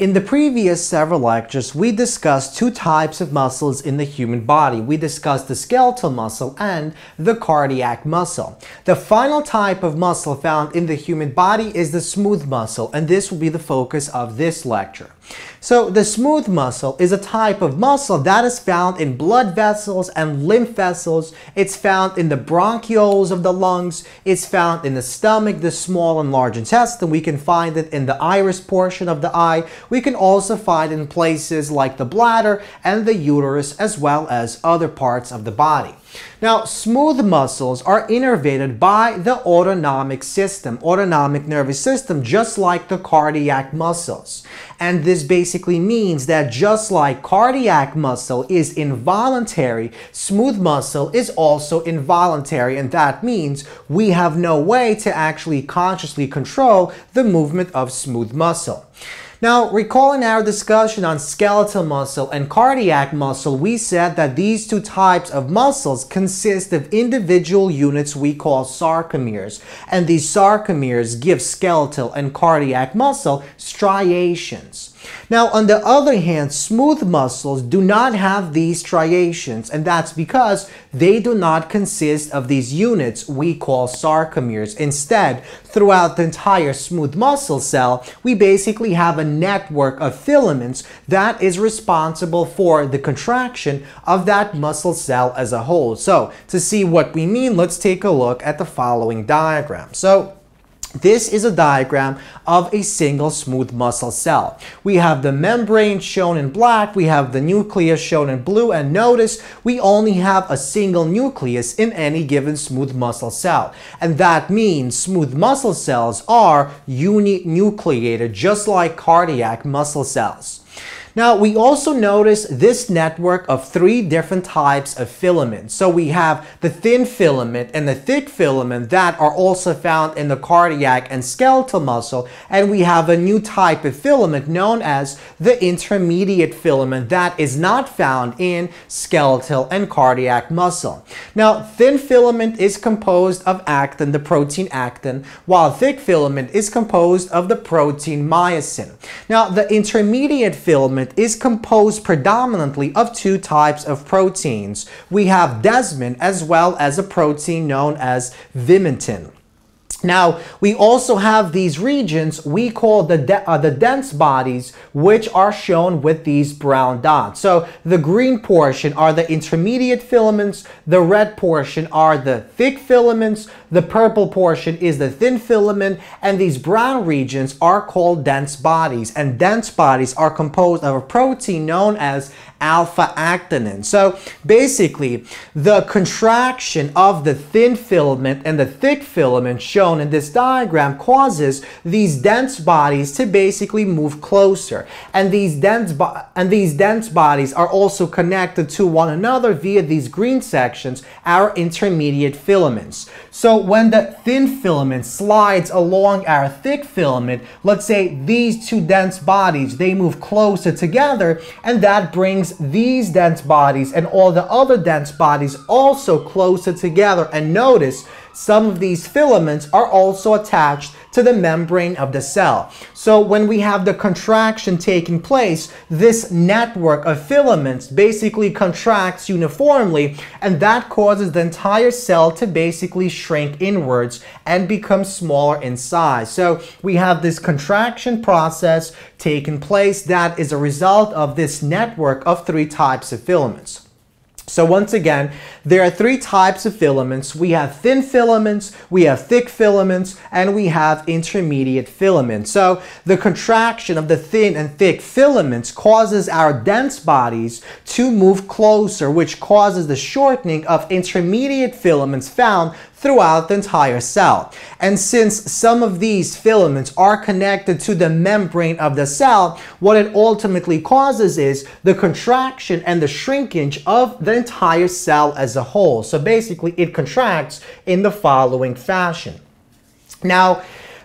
In the previous several lectures, we discussed two types of muscles in the human body. We discussed the skeletal muscle and the cardiac muscle. The final type of muscle found in the human body is the smooth muscle, and this will be the focus of this lecture. So the smooth muscle is a type of muscle that is found in blood vessels and lymph vessels. It's found in the bronchioles of the lungs. It's found in the stomach, the small and large intestine. We can find it in the iris portion of the eye. We can also find it in places like the bladder and the uterus as well as other parts of the body. Now, smooth muscles are innervated by the autonomic system, autonomic nervous system, just like the cardiac muscles. And this basically means that just like cardiac muscle is involuntary, smooth muscle is also involuntary. And that means we have no way to actually consciously control the movement of smooth muscle. Now, recalling our discussion on skeletal muscle and cardiac muscle, we said that these two types of muscles consist of individual units we call sarcomeres, and these sarcomeres give skeletal and cardiac muscle striations. Now, on the other hand, smooth muscles do not have these striations, and that's because they do not consist of these units we call sarcomeres. Instead, throughout the entire smooth muscle cell, we basically have a network of filaments that is responsible for the contraction of that muscle cell as a whole. So, to see what we mean, let's take a look at the following diagram. So, this is a diagram of a single smooth muscle cell. We have the membrane shown in black, we have the nucleus shown in blue, and notice we only have a single nucleus in any given smooth muscle cell. And that means smooth muscle cells are uninucleated, just like cardiac muscle cells. Now, we also notice this network of three different types of filaments. So we have the thin filament and the thick filament that are also found in the cardiac and skeletal muscle. And we have a new type of filament known as the intermediate filament that is not found in skeletal and cardiac muscle. Now, thin filament is composed of actin, the protein actin, while thick filament is composed of the protein myosin. Now, the intermediate filament is composed predominantly of two types of proteins. We have desmin as well as a protein known as vimentin. Now, we also have these regions we call the, de uh, the dense bodies, which are shown with these brown dots. So the green portion are the intermediate filaments, the red portion are the thick filaments, the purple portion is the thin filament, and these brown regions are called dense bodies. And dense bodies are composed of a protein known as alpha-actinin. So basically, the contraction of the thin filament and the thick filament shown in this diagram causes these dense bodies to basically move closer. And these dense and these dense bodies are also connected to one another via these green sections, our intermediate filaments. So when the thin filament slides along our thick filament, let's say these two dense bodies, they move closer together and that brings these dense bodies and all the other dense bodies also closer together. And notice some of these filaments are also attached to the membrane of the cell. So when we have the contraction taking place, this network of filaments basically contracts uniformly and that causes the entire cell to basically shrink inwards and become smaller in size. So we have this contraction process taking place that is a result of this network of three types of filaments. So once again, there are three types of filaments. We have thin filaments, we have thick filaments, and we have intermediate filaments. So the contraction of the thin and thick filaments causes our dense bodies to move closer, which causes the shortening of intermediate filaments found throughout the entire cell. And since some of these filaments are connected to the membrane of the cell, what it ultimately causes is the contraction and the shrinkage of the entire cell as a whole. So basically it contracts in the following fashion. Now,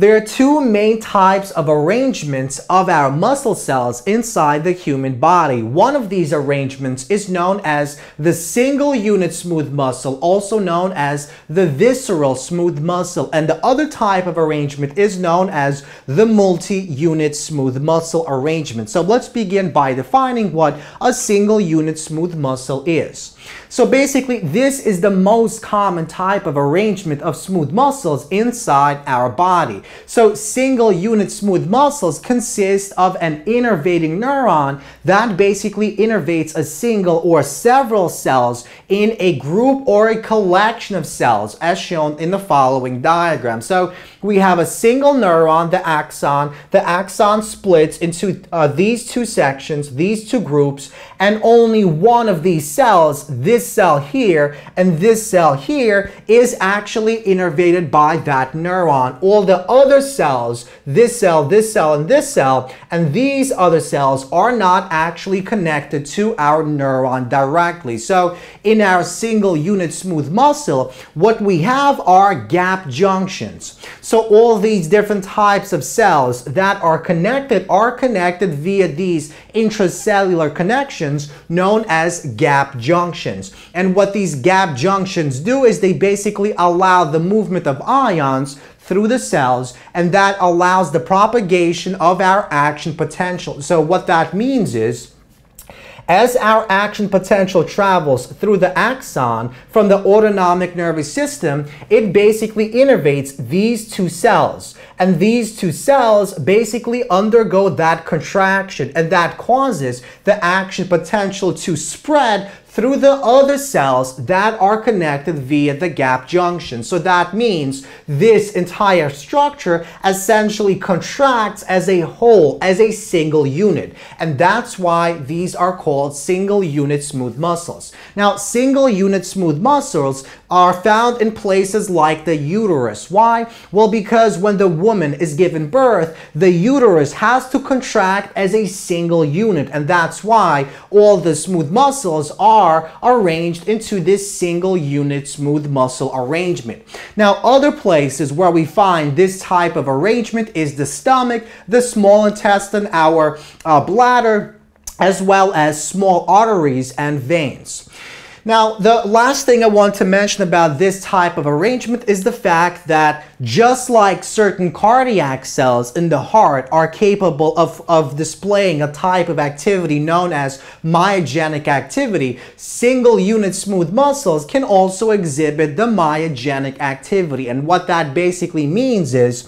There are two main types of arrangements of our muscle cells inside the human body. One of these arrangements is known as the single unit smooth muscle, also known as the visceral smooth muscle. And the other type of arrangement is known as the multi-unit smooth muscle arrangement. So let's begin by defining what a single unit smooth muscle is. So basically, this is the most common type of arrangement of smooth muscles inside our body. So single unit smooth muscles consist of an innervating neuron that basically innervates a single or several cells in a group or a collection of cells as shown in the following diagram. So we have a single neuron, the axon. The axon splits into uh, these two sections, these two groups, and only one of these cells, this cell here and this cell here, is actually innervated by that neuron. All the other cells, this cell, this cell, and this cell, and these other cells are not actually connected to our neuron directly. So in our single unit smooth muscle, what we have are gap junctions. So all these different types of cells that are connected are connected via these intracellular connections known as gap junctions. And what these gap junctions do is they basically allow the movement of ions through the cells and that allows the propagation of our action potential. So what that means is as our action potential travels through the axon from the autonomic nervous system, it basically innervates these two cells. And these two cells basically undergo that contraction and that causes the action potential to spread through the other cells that are connected via the gap junction. So that means this entire structure essentially contracts as a whole, as a single unit. And that's why these are called single unit smooth muscles. Now, single unit smooth muscles are found in places like the uterus. Why? Well, because when the woman is given birth, the uterus has to contract as a single unit. And that's why all the smooth muscles are are arranged into this single unit smooth muscle arrangement. Now, other places where we find this type of arrangement is the stomach, the small intestine, our uh, bladder, as well as small arteries and veins. Now, the last thing I want to mention about this type of arrangement is the fact that just like certain cardiac cells in the heart are capable of, of displaying a type of activity known as myogenic activity, single unit smooth muscles can also exhibit the myogenic activity. And what that basically means is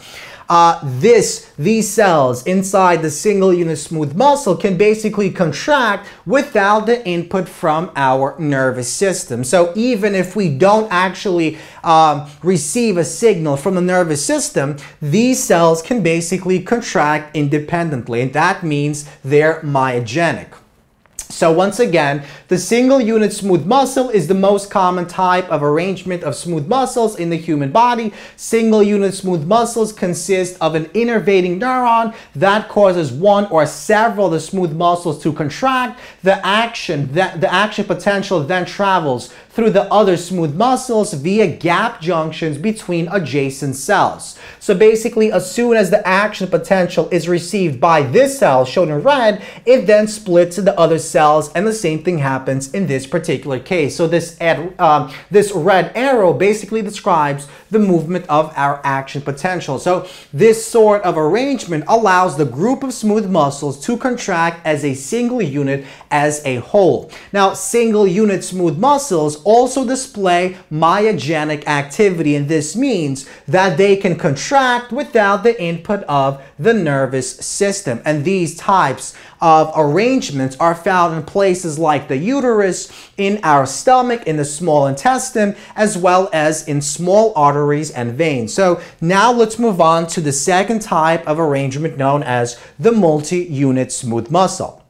uh, this, these cells inside the single unit smooth muscle can basically contract without the input from our nervous system. So even if we don't actually um, receive a signal from the nervous system, these cells can basically contract independently. And that means they're myogenic. So once again, the single unit smooth muscle is the most common type of arrangement of smooth muscles in the human body. Single unit smooth muscles consist of an innervating neuron that causes one or several of the smooth muscles to contract. The action, that the action potential then travels through the other smooth muscles via gap junctions between adjacent cells. So basically, as soon as the action potential is received by this cell shown in red, it then splits to the other and the same thing happens in this particular case. So this, ad, um, this red arrow basically describes the movement of our action potential. So this sort of arrangement allows the group of smooth muscles to contract as a single unit as a whole. Now, single unit smooth muscles also display myogenic activity, and this means that they can contract without the input of the nervous system. And these types of arrangements are found in places like the uterus, in our stomach, in the small intestine, as well as in small arteries and veins. So now let's move on to the second type of arrangement known as the multi-unit smooth muscle.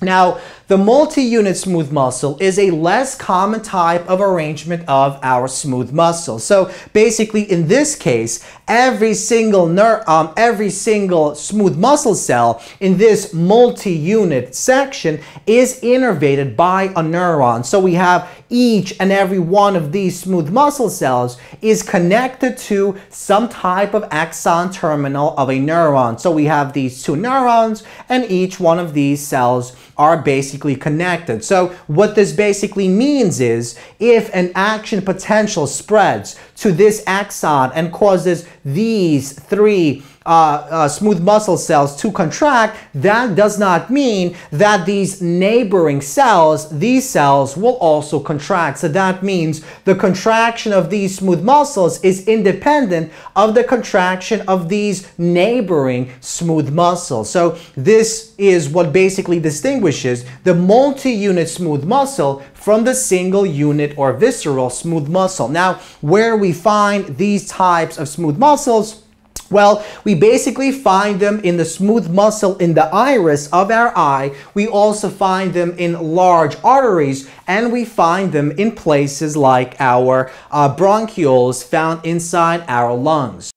Now, the multi-unit smooth muscle is a less common type of arrangement of our smooth muscle. So basically, in this case, every single ner um, every single smooth muscle cell in this multi-unit section is innervated by a neuron. So we have each and every one of these smooth muscle cells is connected to some type of axon terminal of a neuron. So we have these two neurons and each one of these cells are basically connected. So what this basically means is if an action potential spreads to this axon and causes these three uh, uh, smooth muscle cells to contract, that does not mean that these neighboring cells, these cells will also contract. So that means the contraction of these smooth muscles is independent of the contraction of these neighboring smooth muscles. So this is what basically distinguishes the multi-unit smooth muscle from the single unit or visceral smooth muscle. Now, where we find these types of smooth muscles, well, we basically find them in the smooth muscle in the iris of our eye. We also find them in large arteries and we find them in places like our uh, bronchioles found inside our lungs.